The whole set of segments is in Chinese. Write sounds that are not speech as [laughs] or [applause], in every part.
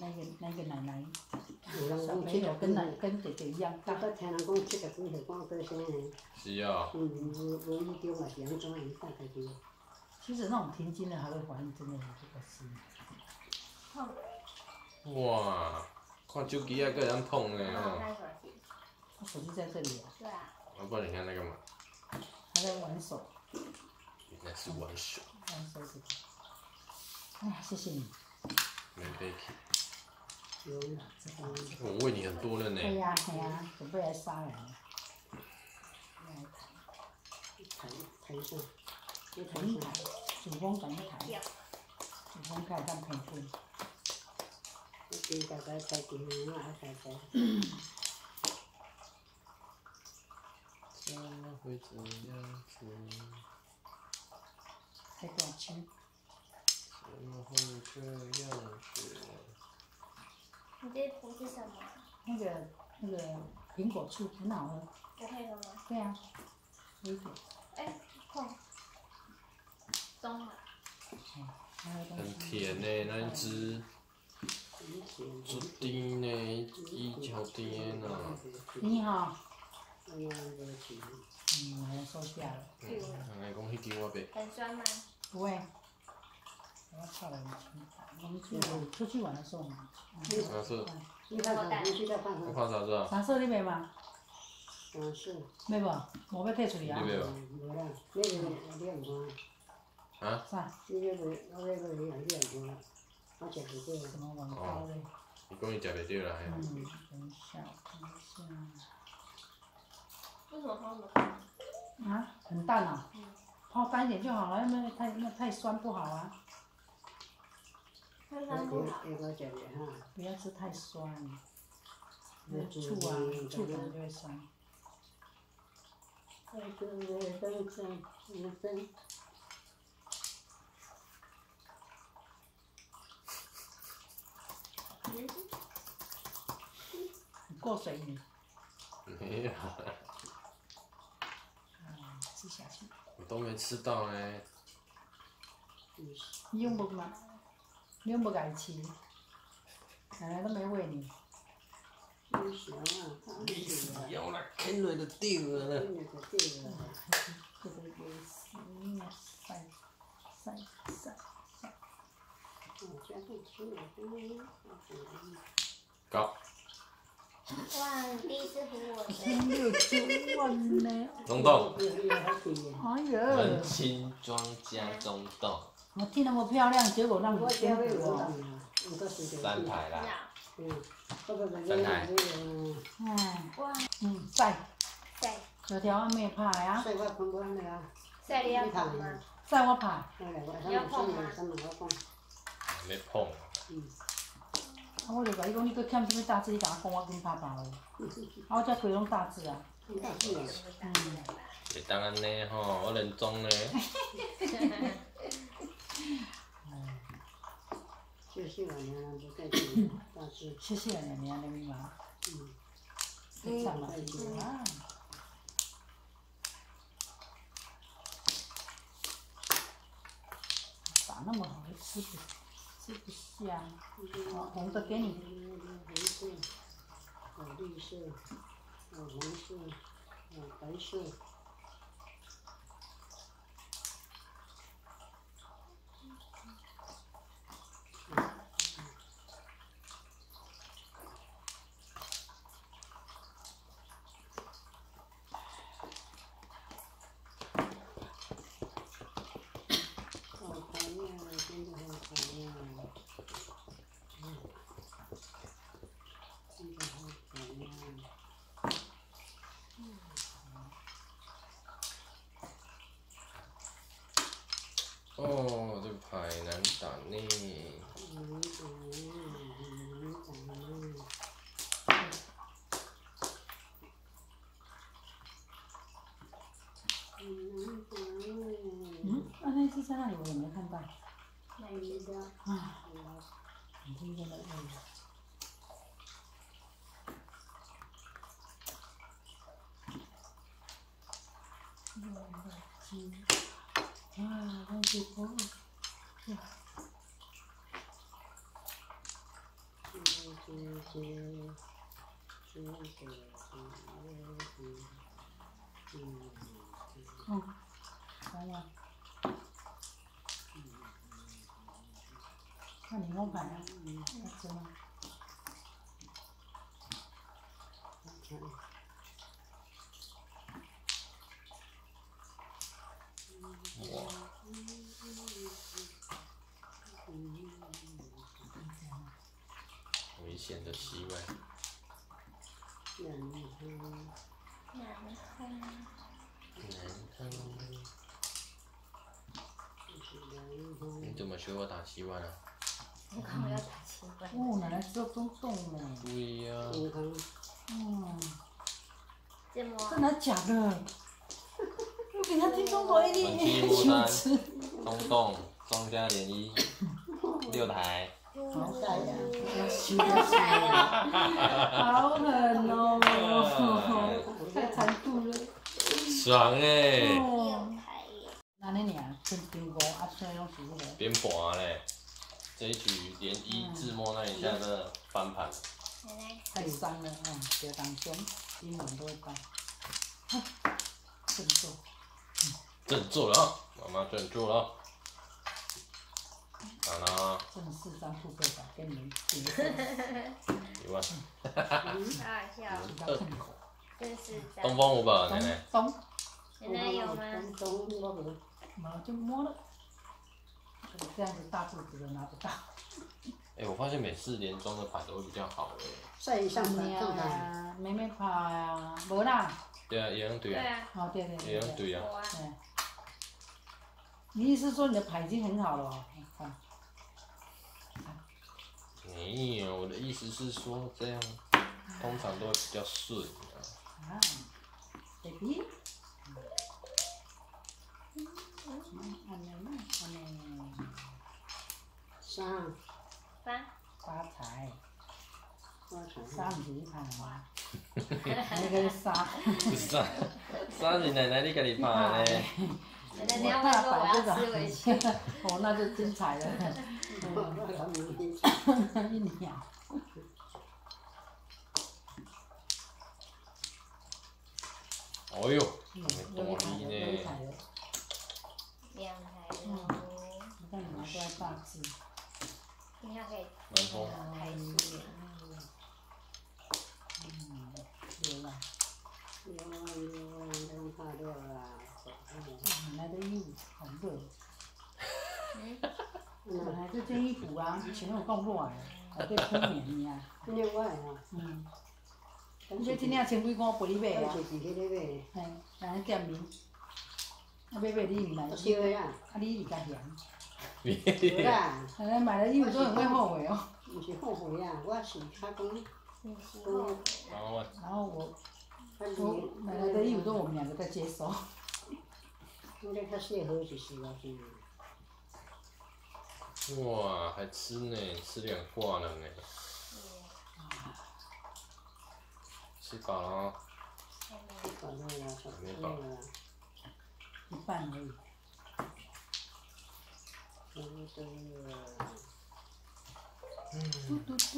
那个那个奶奶有人小讲七十朋友跟，奶跟姐姐一样是哦，嗯，无无。其实那种停经的还会怀孕，真的有这个事。哇，看手机啊，个人碰呢然后吼，开手机。他手机在这里啊，对啊，我不然你看那干嘛？他在玩手，原来是玩手，玩手指头。哎呀，谢谢你。没被气，有啦，知道知道我喂你很多了呢哎。呀哎呀，准备来杀人台台上，在台平台台，主攻开看评分。我今大概开几年啊，还开开。这会怎样子？才多少钱？怎么会这样子？你这壶是什么？那个那个苹果醋很好喝。我可以喝吗？对啊，有一点。哎，空。中了。还有东西很甜呢，那一只，足甜呢，一好甜呢。你好。嗯，我要收下了。嗯，人来讲迄支我袂，很酸吗？不会。出去出去玩的时候嘛。啥色？你看啥？你去在看我啥？看啥子啊？蓝色你买吗？黄色。买无？无要退出去啊你？买无？无啦，你是你也唔看，啊？啥？你要买，我要买你也你也唔看，我食不过。什么广告嘞？伊讲伊食袂着啦，嘿。嗯，等一下，看一下。为什么泡那么淡？啊，很淡啊。嗯。泡淡一点就好了，那么太那太酸不好啊。不要吃太酸。醋啊，醋可能就会酸。爱个月等等等等。嗯。你过水瘾。没有，嗯，吃下去。我都没吃到哎。你用不吗？你用不敢吃？奶奶都没喂你。不行啊，你小啊，要啦，啃落就丢吃了，嗯，高，哇，第一次唬我的。天六九万呢！中洞，哎门呀，轻装家中洞，我剃那么漂亮，结果让你我颠家会覆哦。有个是三台啦，那嗯，嗯，晒，晒有条还没拍啊，晒我空空的啊，晒你要碰吗？晒我拍。那个我他们上面上面我讲，没碰。嗯，啊，我就甲伊讲，你搁欠什么大字，你甲我讲，我紧拍包的。啊，我遮规拢大字啊。当安尼吼，我连中 [laughs] 呢。就是我娘娘不在这，但是谢谢娘娘的密码。嗯，太惨了，啊！咋那么好吃不吃不下？好，红的给你。红色，有绿色，有红色，有白色。好讨厌，真的好讨厌。嗯，真的好讨厌。哦，这个牌难打呢。嗯嗯嗯嗯嗯嗯，啊，那只在那里我也没看到。那你知道？啊，你今天的饿了。啊，忘记过。嗯，来呀。那你摸牌啊？要吃吗？哇，危险的西外，南风，南方。你怎么学我打七万啊？我刚要打七万。哦，奶奶做中冻呢。对呀、嗯，真的假的？我给他听中国一本期定摸单吃。中洞庄家联谊六台，好 [laughs] 好狠哦！太残酷了。爽哎、边盘嘞，这一局连一自摸那一下的翻盘，太伤了，嗯，别当真，英文都会背。哼振作，振作了啊，妈妈振作了啊。好了，真的四张扑克牌跟你们一万，好好笑，比较痛苦。真是。东风五百奶奶，东，奶奶有吗？然后就摸了。这样子大肚子的拿不到。哎、我发现每次连庄的牌都会比较好哎。晒上上班正常。呀，妹妹牌啊，无啦。对啊，一样对啊，对啊，哦，对对对对。样对啊。对。你意思说你的牌已经很好了哦？看，没有，我的意思是说这样，通常都会比较顺啊。啊，baby。三八，发财，发财。三不是一盘吗？那个沙，三三是奶奶你家己拍的，奶奶你要不要说我要吃回去？哦，那就精彩了，一秒。哦哟，嗯，没有一台了，道理呢。有一台了。两台嗯。喽，你看你拿出来大字。可以。嗯，有啦，奶奶的衣服很热。嗯，本来这件衣服啊，前面有够热的，还得铺棉呀。嗯，几块陪你买啊？嘿，人店面，啊买买你买，啊你是较嫌。奶奶买的衣服都很会后悔哦。不是后悔啊，我是他讲，你是后悔然后然后我我奶奶的衣服都我们两个在接收。我咧较适合就是啊，是。哇，还吃呢，吃两挂了呢，吃饱了哦。搞了啦，搞了啦，一半而已。搞了啦。嘟嘟嘟。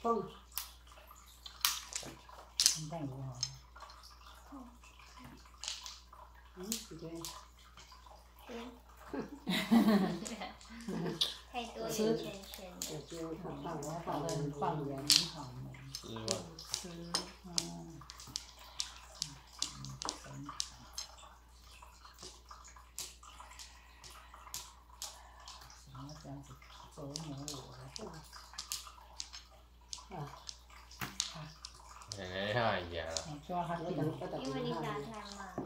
放，很淡如好。嗯，对，太多圆圈圈我了。就看看我我放搞得很棒的，很好呢。四万，吃，嗯。想要这样子折磨我了，哎呀，我就要他我定等我等因为你打他。太慢了。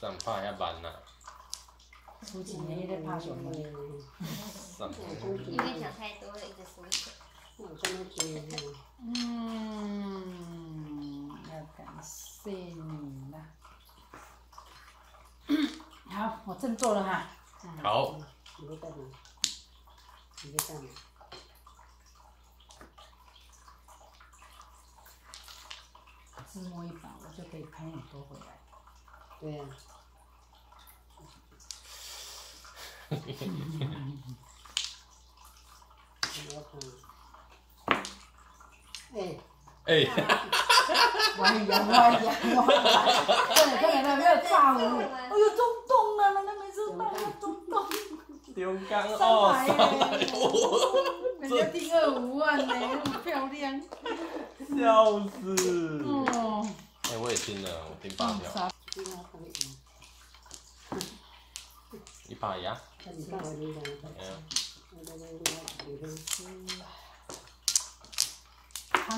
上拍遐慢呐，出几年也在怕什么？上因为想太多了，一直输 [laughs] 嗯，要感谢你啦。[coughs] 好，我振作了哈。好，你在干嘛？你在干嘛？自摸一把，我就可以拍很多回来。对呀，哎，哎，歪呀歪呀歪呀！快点快点，那 [laughs] [laughs] 没有炸糊。哎呦，中洞了，人家没吃到，中洞。中钢三哦，排三排耶哦，人家第二五万呢，那么漂亮。笑死！哦，哎，我也听了，我听八条，傻今天可以，一把牙，看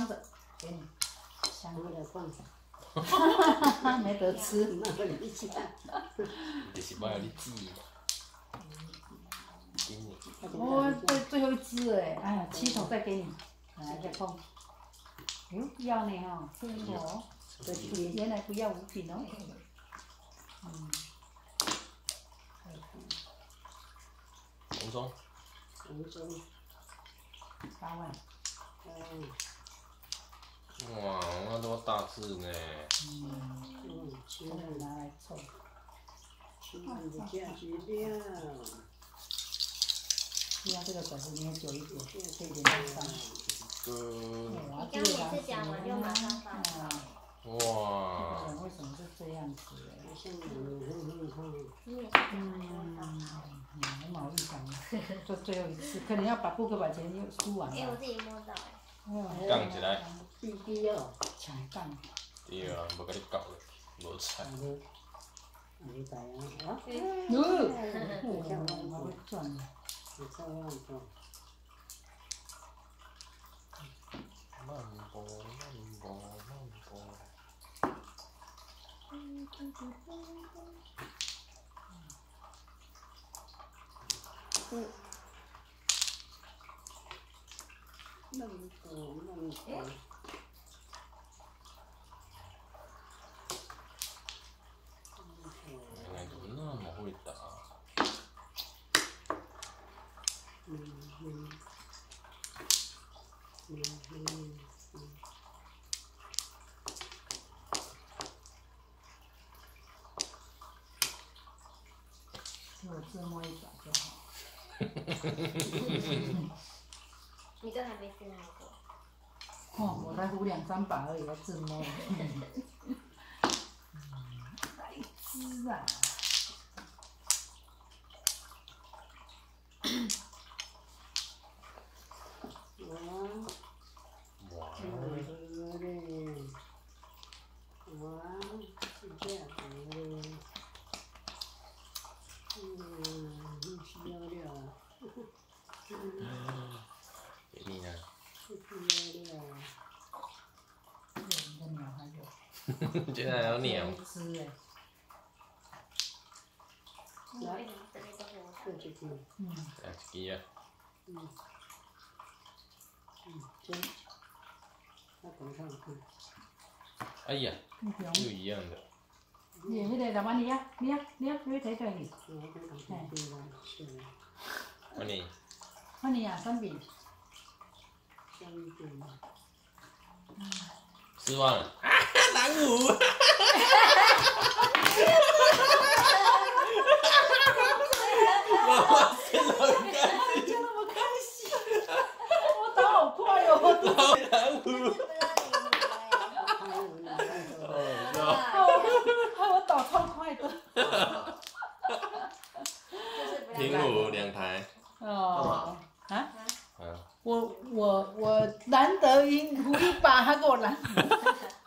着，给你，香我来放，的，没得吃。那个里去你记，给你，我最最后一只了哎，哎呀，七桶再给你，来再碰。哟，要呢。哈，这个哦，这原来不要五品哦。嗯，红中，红中，八万，嗯，哇，那多大字呢？嗯，嗯，七这个万，拿来凑。七万的价值了，希望这个手是捏久一点，这一点点上。哥，哇，你刚每次讲完就马上放啊，哇，为什么是这样子嗯，没毛印象了，这 [laughs] 最后一次，可能要把扑克牌钱又输完哎，我。自己摸到起来，滴滴哦，抢杠，对啊，无甲你搞了，无菜。好，的，明白啊，啊，哟，这样还会赚呢。你这样做，慢步，慢步，慢步。那么多，那么多。原来你那么会打，嗯嗯嗯嗯嗯，给我自摸一把就好。[laughs] 你都还没自摸过。哦，我才胡两三百而已，要自摸。哇，哇，好嘞，哇，是这样嘞，嗯，你需要了，给你呢，是需要了，你的鸟还有。竟然还有鸟一，只哎。来，为什么这边都是我这就可以，嗯，来一支啊，嗯，嗯，这，那头上看，哎呀，你不用又一样的，你迄个老板你啊，你啊，你失望了，啊，蓝五，[laughs]